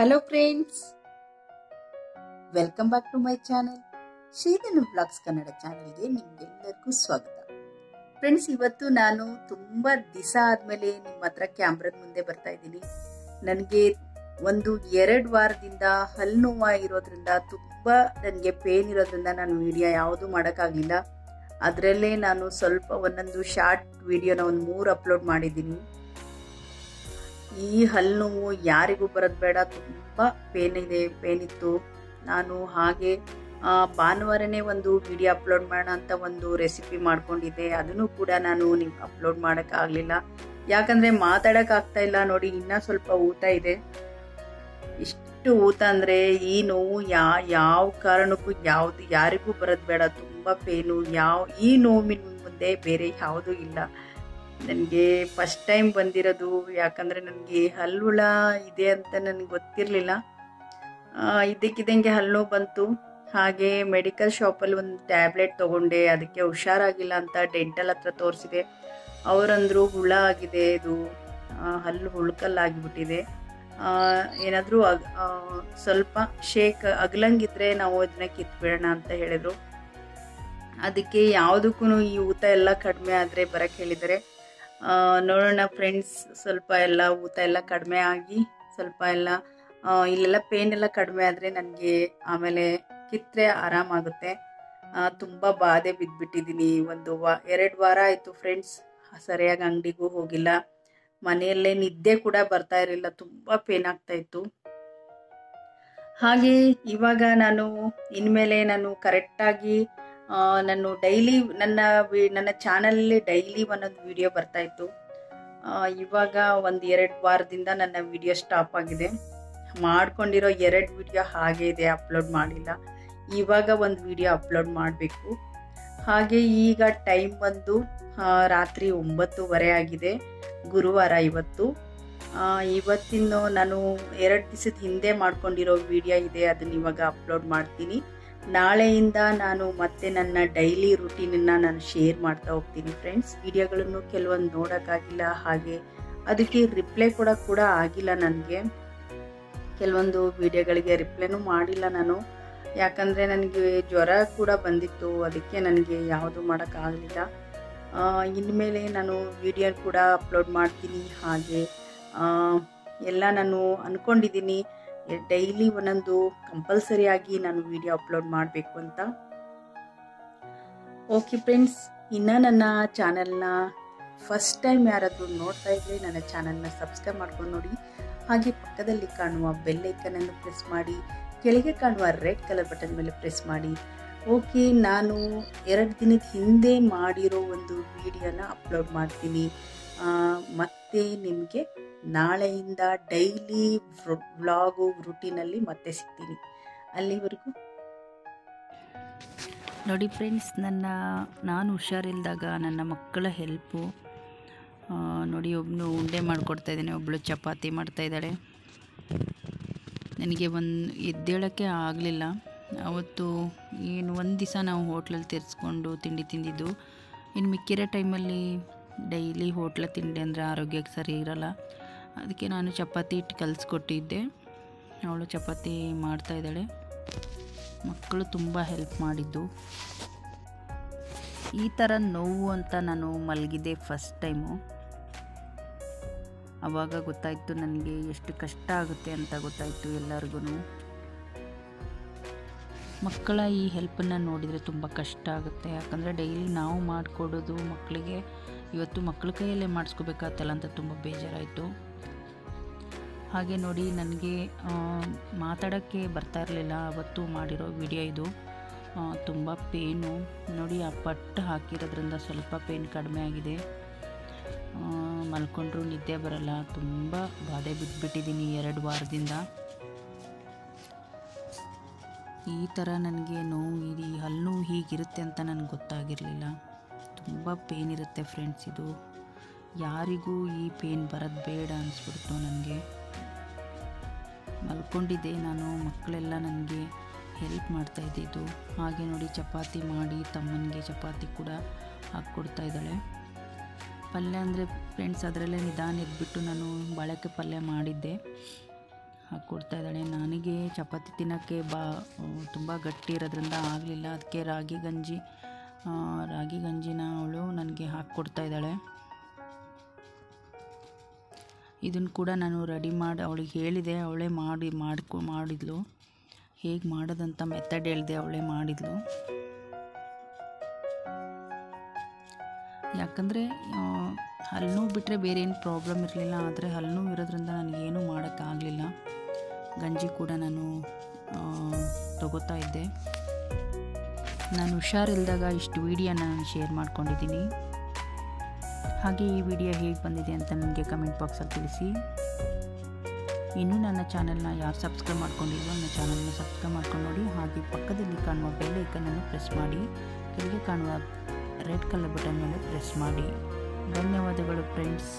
Hello friends welcome back to my channel Shridhanu blogs Kannada ಚಾನೆಲ್ಗೆ ನಿಮ್ಗೆಲ್ಲರಿಗೂ ಸ್ವಾಗತ. Friends ಇವತ್ತು ನಾನು ತುಂಬ ದಿವಸ ಆದಮೇಲೆ ನಿಮ್ಮ ಹತ್ರ ಕ್ಯಾಮ್ರದ ಮುಂದೆ ಬರ್ತಾ ಇದ್ದೀನಿ. ನನಗೆ ಒಂದು ಎರಡು ವಾರದಿಂದ ಹಲ್ಲು ನೋವು ಇರೋದ್ರಿಂದ ತುಂಬ ನನಗೆ ಪೇನ್ ಇರೋದ್ರಿಂದ ನಾನು ವಿಡಿಯೋ ಯಾವುದು ಮಾಡೋಕ್ಕಾಗಲಿಲ್ಲ. ಅದರಲ್ಲೇ ನಾನು ಸ್ವಲ್ಪ ಒಂದೊಂದು ಶಾರ್ಟ್ ವಿಡಿಯೋನ ಒಂದು ಮೂರು ಅಪ್ಲೋಡ್ ಮಾಡಿದ್ದೀನಿ. ಈ ಹಲ್ಲು ನೋವು ಯಾರಿಗೂ ಬರೋದು ಬೇಡ. ತುಂಬ ಪೇನ್ ಇದೆ ಪೇನ್ ಇತ್ತು. ನಾನು ಹಾಗೆ ಭಾನುವಾರನೇ ಒಂದು ವಿಡಿಯೋ ಅಪ್ಲೋಡ್ ಮಾಡೋಣ ಅಂತ ಒಂದು ರೆಸಿಪಿ ಮಾಡ್ಕೊಂಡಿದ್ದೆ. ಅದನ್ನು ಕೂಡ ನಾನು ನೀವು ಅಪ್ಲೋಡ್ ಮಾಡೋಕ್ಕಾಗಲಿಲ್ಲ ಯಾಕಂದರೆ ಮಾತಾಡೋಕ್ಕಾಗ್ತಾ ಇಲ್ಲ ನೋಡಿ, ಇನ್ನೂ ಸ್ವಲ್ಪ ಊತ ಇದೆ. ಇಷ್ಟು ಊತ ಅಂದರೆ ಈ ನೋವು ಯಾ, ಯಾವ ಕಾರಣಕ್ಕೂ ಯಾವುದು, ಯಾರಿಗೂ ಬರೋದು ಬೇಡ. ತುಂಬ ಪೇನು ಯಾವ, ಈ ನೋವಿನ ಮುಂದೆ ಬೇರೆ ಯಾವುದೂ ಇಲ್ಲ. ನನಗೆ ಫಸ್ಟ್ ಟೈಮ್ ಬಂದಿರೋದು ಯಾಕಂದರೆ ನನಗೆ ಹಲ್ಲುಳ ಇದೆ ಅಂತ ನನಗೆ ಗೊತ್ತಿರಲಿಲ್ಲ. ಇದಕ್ಕಿದ್ದಂಗೆ ಹಲ್ಲು ಬಂತು. ಹಾಗೆ ಮೆಡಿಕಲ್ ಶಾಪಲ್ಲಿ ಒಂದು ಟ್ಯಾಬ್ಲೆಟ್ ತೊಗೊಂಡೆ. ಅದಕ್ಕೆ ಹುಷಾರಾಗಿಲ್ಲ ಅಂತ ಡೆಂಟಲ್ ಹತ್ರ ತೋರಿಸಿದೆ. ಅವರಂದರು ಹುಳ ಆಗಿದೆ. ಇದು ಹಲ್ಲು ಹುಳುಕಲ್ಲಾಗಿಬಿಟ್ಟಿದೆ. ಏನಾದರೂ ಅಗ್ ಸ್ವಲ್ಪ ಶೇಕ್ ಅಗಲಂಗಿದ್ರೆ ನಾವು ಇದನ್ನ ಕಿತ್ಬಿಡೋಣ ಅಂತ ಹೇಳಿದರು. ಅದಕ್ಕೆ ಯಾವುದಕ್ಕೂ ಈ ಊತ ಎಲ್ಲ ಕಡಿಮೆ ಆದರೆ ಬರೋಕ್ಕೆ ಹೇಳಿದ್ದಾರೆ. ಆ, ನೋಡೋಣ ಫ್ರೆಂಡ್ಸ್ ಸ್ವಲ್ಪ ಎಲ್ಲ ಊತ ಎಲ್ಲ ಕಡಿಮೆ ಆಗಿ, ಸ್ವಲ್ಪ ಎಲ್ಲ ಇಲ್ಲೆಲ್ಲ ಪೇನ್ ಎಲ್ಲ ಕಡಿಮೆ ಆದರೆ ನನಗೆ ಆಮೇಲೆ ಕಿತ್ತರೆ ಆರಾಮಾಗುತ್ತೆ ತುಂಬ ಬಾಧೆ ಬಿದ್ದುಬಿಟ್ಟಿದ್ದೀನಿ ಒಂದು ವಾ, ಎರಡು ವಾರ ಆಯಿತು ಫ್ರೆಂಡ್ಸ್ ಸರಿಯಾಗಿ ಅಂಗಡಿಗೂ ಹೋಗಿಲ್ಲ. ಮನೆಯಲ್ಲೇ ನಿದ್ದೆ ಕೂಡ ಬರ್ತಾ ಇರಲಿಲ್ಲ. ತುಂಬ ಪೇನ್ ಆಗ್ತಾ ಇತ್ತು. ಹಾಗೆ ಇವಾಗ ನಾನು, ಇನ್ಮೇಲೆ ನಾನು ಕರೆಕ್ಟಾಗಿ ನಾನು ಡೈಲಿ ನನ್ನ ನನ್ನ ಚಾನಲಲ್ಲಿ ಡೈಲಿ ಒಂದೊಂದು ವಿಡಿಯೋ ಬರ್ತಾ ಆ, ಇವಾಗ ಒಂದು ಎರಡು ವಾರದಿಂದ ನನ್ನ ವಿಡಿಯೋ ಸ್ಟಾಪ್ ಆಗಿದೆ. ಮಾಡ್ಕೊಂಡಿರೋ ಎರಡು ವಿಡಿಯೋ ಹಾಗೆ ಇದೆ ಅಪ್ಲೋಡ್ ಮಾಡಿಲ್ಲ. ಇವಾಗ ಒಂದು ವಿಡಿಯೋ ಅಪ್ಲೋಡ್ ಮಾಡಬೇಕು. ಹಾಗೆ ಈಗ ಟೈಮ್ ಬಂದು ರಾತ್ರಿ ಒಂಬತ್ತುವರೆ ಆಗಿದೆ ಗುರುವಾರ ಇವತ್ತು ಇವತ್ತಿನ ನಾನು ಎರಡು ದಿವಸದ ಹಿಂದೆ ಮಾಡ್ಕೊಂಡಿರೋ ವಿಡಿಯೋ ಇದೆ ಅದನ್ನ ಇವಾಗ ಅಪ್ಲೋಡ್ ಮಾಡ್ತೀನಿ. ನಾಳೆಯಿಂದ ನಾನು ಮತ್ತೆ ನನ್ನ ಡೈಲಿ ರುಟೀನನ್ನು ನಾನು ಶೇರ್ ಮಾಡ್ತಾ ಹೋಗ್ತೀನಿ ಫ್ರೆಂಡ್ಸ್ ವಿಡಿಯೋಗಳನ್ನು ಕೆಲವೊಂದು ನೋಡೋಕ್ಕಾಗಿಲ್ಲ, ಹಾಗೆ ಅದಕ್ಕೆ ರಿಪ್ಲೈ ಕೂಡ ಕೂಡ ಆಗಿಲ್ಲ ನನಗೆ. ಕೆಲವೊಂದು ವಿಡಿಯೋಗಳಿಗೆ ರಿಪ್ಲೈನೂ ಮಾಡಿಲ್ಲ ನಾನು. ಯಾಕಂದರೆ ನನಗೆ ಜ್ವರ ಕೂಡ ಬಂದಿತ್ತು, ಅದಕ್ಕೆ ನನಗೆ ಯಾವುದು ಮಾಡೋಕ್ಕಾಗಲಿಲ್ಲ. ಇನ್ಮೇಲೆ ನಾನು ವಿಡಿಯೋ ಕೂಡ ಅಪ್ಲೋಡ್ ಮಾಡ್ತೀನಿ, ಹಾಗೆ ಎಲ್ಲ ನಾನು ಅಂದ್ಕೊಂಡಿದ್ದೀನಿ ಡೈಲಿ ಒಂದೊಂದು ಕಂಪಲ್ಸರಿಯಾಗಿ ನಾನು ವಿಡಿಯೋ ಅಪ್ಲೋಡ್ ಮಾಡಬೇಕು ಅಂತ. ಓಕೆ ಫ್ರೆಂಡ್ಸ್ ಇನ್ನು ನನ್ನ ಚಾನಲ್ನ ಫಸ್ಟ್ ಟೈಮ್ ಯಾರಾದರೂ ನೋಡ್ತಾ ಇದ್ದರೆ ನನ್ನ ಚಾನಲ್ನ ಸಬ್ಸ್ಕ್ರೈಬ್ ಮಾಡ್ಕೊಂಡು ನೋಡಿ. ಹಾಗೆ ಪಕ್ಕದಲ್ಲಿ ಕಾಣುವ ಬೆಲ್ ಐಕನನ್ನು ಪ್ರೆಸ್ ಮಾಡಿ, ಕೆಳಗೆ ಕಾಣುವ ರೆಡ್ ಕಲರ್ ಬಟನ್ ಮೇಲೆ ಪ್ರೆಸ್ ಮಾಡಿ. ಓಕೆ ನಾನು ಎರಡು ದಿನದ ಹಿಂದೆ ಮಾಡಿರೋ ಒಂದು ವಿಡಿಯೋನ ಅಪ್ಲೋಡ್ ಮಾಡ್ತೀನಿ. ಮತ್ತೆ ನಿಮಗೆ ನಾಳೆಯಿಂದ ಡೈಲಿ ವ್ಲಾಗು ರುಟೀನಲ್ಲಿ ಮತ್ತೆ ಸಿಗ್ತೀನಿ. ಅಲ್ಲಿವರೆಗೂ? ನೋಡಿ ಫ್ರೆಂಡ್ಸ್, ನನ್ನ, ನಾನು ಹುಷಾರಿಲ್ದಾಗ ನನ್ನ ಮಕ್ಕಳ ಹೆಲ್ಪು ನೋಡಿ ಒಬ್ಬನು ಉಂಡೆ ಮಾಡಿಕೊಡ್ತಾ ಇದ್ದಾನೆ ಒಬ್ಬಳು ಚಪಾತಿ ಮಾಡ್ತಾ ಇದ್ದಾಳೆ. ನನಗೆ ಒಂದು, ಎದ್ದೇಳೋಕ್ಕೆ ಆಗಲಿಲ್ಲ. ಅವತ್ತು ಏನು, ಒಂದು ದಿವಸ ನಾವು ಹೋಟ್ಲಲ್ಲಿ ತೆರೆಸ್ಕೊಂಡು ತಿಂಡಿ ತಿಂದಿದ್ದು. ಇನ್ನು ಮಿಕ್ಕಿರೋ ಟೈಮಲ್ಲಿ ಡೈಲಿ ಹೋಟ್ಲ ತಿಂಡಿ ಅಂದರೆ ಆರೋಗ್ಯಕ್ಕೆ ಸರಿ ಇರಲ್ಲ. ಅದಕ್ಕೆ ನಾನು ಚಪಾತಿ ಇಟ್ಟು ಕಲಿಸ್ಕೊಟ್ಟಿದ್ದೆ. ಅವಳು ಚಪಾತಿ ಮಾಡ್ತಾ ಇದ್ದಾಳೆ. ಮಕ್ಕಳು ತುಂಬ ಹೆಲ್ಪ್ ಮಾಡಿದ್ದು. ಈ ಥರ ನೋವು ಅಂತ ನಾನು ಮಲಗಿದ್ದೆ ಫಸ್ಟ್ ಟೈಮು ಆವಾಗ ಗೊತ್ತಾಯಿತು ನನಗೆ ಎಷ್ಟು ಕಷ್ಟ ಆಗುತ್ತೆ ಅಂತ ಗೊತ್ತಾಯಿತು ಎಲ್ಲರಿಗೂ ಮಕ್ಕಳ ಈ ಹೆಲ್ಪನ್ನು ನೋಡಿದರೆ ತುಂಬ ಕಷ್ಟ ಆಗುತ್ತೆ. ಯಾಕಂದರೆ ಡೈಲಿ ನಾವು ಮಾಡಿಕೊಡೋದು ಮಕ್ಕಳಿಗೆ ಇವತ್ತು ಮಕ್ಕಳ ಕೈಯಲ್ಲೇ ಮಾಡಿಸ್ಕೋಬೇಕಾಗ್ತಲ್ಲ ಅಂತ ತುಂಬ ಬೇಜಾರಾಯಿತು. ಹಾಗೆ ನೋಡಿ ನನಗೆ ಮಾತಾಡೋಕ್ಕೆ ಬರ್ತಾ ಇರಲಿಲ್ಲ. ಅವತ್ತು ಮಾಡಿರೋ ವಿಡಿಯೋ ಇದು ತುಂಬ ಪೇನು. ನೋಡಿ, ಆ ಪಟ್ಟು ಹಾಕಿರೋದ್ರಿಂದ ಸ್ವಲ್ಪ ಪೇನ್ ಕಡಿಮೆ ಆಗಿದೆ. ಮಲ್ಕೊಂಡ್ರು ನಿದ್ದೆ ಬರಲ್ಲ. ತುಂಬ ಬಾಧೆ ಬಿಟ್ಬಿಟ್ಟಿದ್ದೀನಿ ಎರಡು ವಾರದಿಂದ. ಈ ಥರ ನನಗೆ ನೋವು, ಈ ಹಲ್ಲು ಹೀಗಿರುತ್ತೆ ಅಂತ ನನಗೆ ಗೊತ್ತಾಗಿರಲಿಲ್ಲ. ತುಂಬ ಪೇನ್ ಇರುತ್ತೆ ಫ್ರೆಂಡ್ಸ್ ಇದು. ಯಾರಿಗೂ ಈ ಪೇನ್ ಬರೋದು ಬೇಡ ಅನಿಸ್ಬಿಡ್ತು ನನಗೆ ಮಲ್ಕೊಂಡಿದ್ದೆ ನಾನು, ಮಕ್ಕಳೆಲ್ಲ ನನಗೆ ಹೆಲ್ಪ್ ಮಾಡ್ತಾ ಇದ್ದಿದ್ದು. ಹಾಗೆ ನೋಡಿ ಚಪಾತಿ ಮಾಡಿ ತಮ್ಮನಿಗೆ ಚಪಾತಿ ಕೂಡ ಹಾಕ್ಕೊಡ್ತಾ ಇದ್ದಾಳೆ. ಪಲ್ಯ ಅಂದರೆ ಫ್ರೆಂಡ್ಸ್ ಅದರಲ್ಲೇ ನಿಧಾನ ಎದ್ಬಿಟ್ಟು ನಾನು ಬಾಳೆಕಾಯಿ ಪಲ್ಯ ಮಾಡಿದ್ದೆ. ಹಾಕ್ಕೊಡ್ತಾ ಇದ್ದಾಳೆ. ನನಗೆ ಚಪಾತಿ ತಿನ್ನೋಕ್ಕೆ ಬಾ ತುಂಬ ಗಟ್ಟಿ ಇರೋದ್ರಿಂದ ಆಗಲಿಲ್ಲ. ಅದಕ್ಕೆ ರಾಗಿ, ಗಂಜಿ ರಾಗಿ ಗಂಜಿನ ಅವಳು ನನಗೆ ಹಾಕ್ಕೊಡ್ತಾ ಇದ್ದಾಳೆ. ಇದನ್ನು ಕೂಡ ನಾನು ರೆಡಿ ಮಾಡಿ ಅವಳಿಗೆ ಹೇಳಿದೆ, ಅವಳೇ ಮಾಡಿ, ಮಾಡ್ಕೊ, ಮಾಡಿದ್ಲು. ಹೇಗೆ ಮಾಡೋದಂತ ಮೆಥಡ್ ಹೇಳಿದೆ, ಅವಳೇ ಮಾಡಿದ್ಲು. ಯಾಕಂದರೆ ಹಲ್ಲು ಬಿಟ್ಟರೆ ಬೇರೆ ಏನು ಪ್ರಾಬ್ಲಮ್ ಇರಲಿಲ್ಲ, ಆದರೆ ಹಲ್ಲು ಇರೋದ್ರಿಂದ ನನಗೇನು ಮಾಡೋಕ್ಕಾಗಲಿಲ್ಲ. ಗಂಜಿ ಕೂಡ ನಾನು ತಗೋತಾ ಇದ್ದೆ. ನಾನು ಹುಷಾರಿಲ್ದಾಗ ಇಷ್ಟು ವೀಡಿಯೋನ ನಾನು ಶೇರ್ ಮಾಡ್ಕೊಂಡಿದ್ದೀನಿ. ಹಾಗೆ ಈ ವಿಡಿಯೋ ಹೇಗೆ ಬಂದಿದೆ ಅಂತ ನನಗೆ ಕಮೆಂಟ್ ಬಾಕ್ಸಲ್ಲಿ ತಿಳಿಸಿ. ಇನ್ನೂ ನನ್ನ ಚಾನಲ್ನ ಯಾರು ಸಬ್ಸ್ಕ್ರೈಬ್ ಮಾಡ್ಕೊಂಡಿಲ್ವೋ ನನ್ನ ಚಾನಲ್ನ ಸಬ್ಸ್ಕ್ರೈಬ್ ಮಾಡ್ಕೊಂಡು ನೋಡಿ. ಹಾಗೆ ಪಕ್ಕದಲ್ಲಿ ಕಾಣುವ ಬೆಲ್ ಐಕನನ್ನು ಪ್ರೆಸ್ ಮಾಡಿ. ಕೆಳಗೆ ಕಾಣುವ ರೆಡ್ ಕಲರ್ ಬಟನ್ ಮೇಲೆ ಪ್ರೆಸ್ ಮಾಡಿ. ಧನ್ಯವಾದಗಳು ಫ್ರೆಂಡ್ಸ್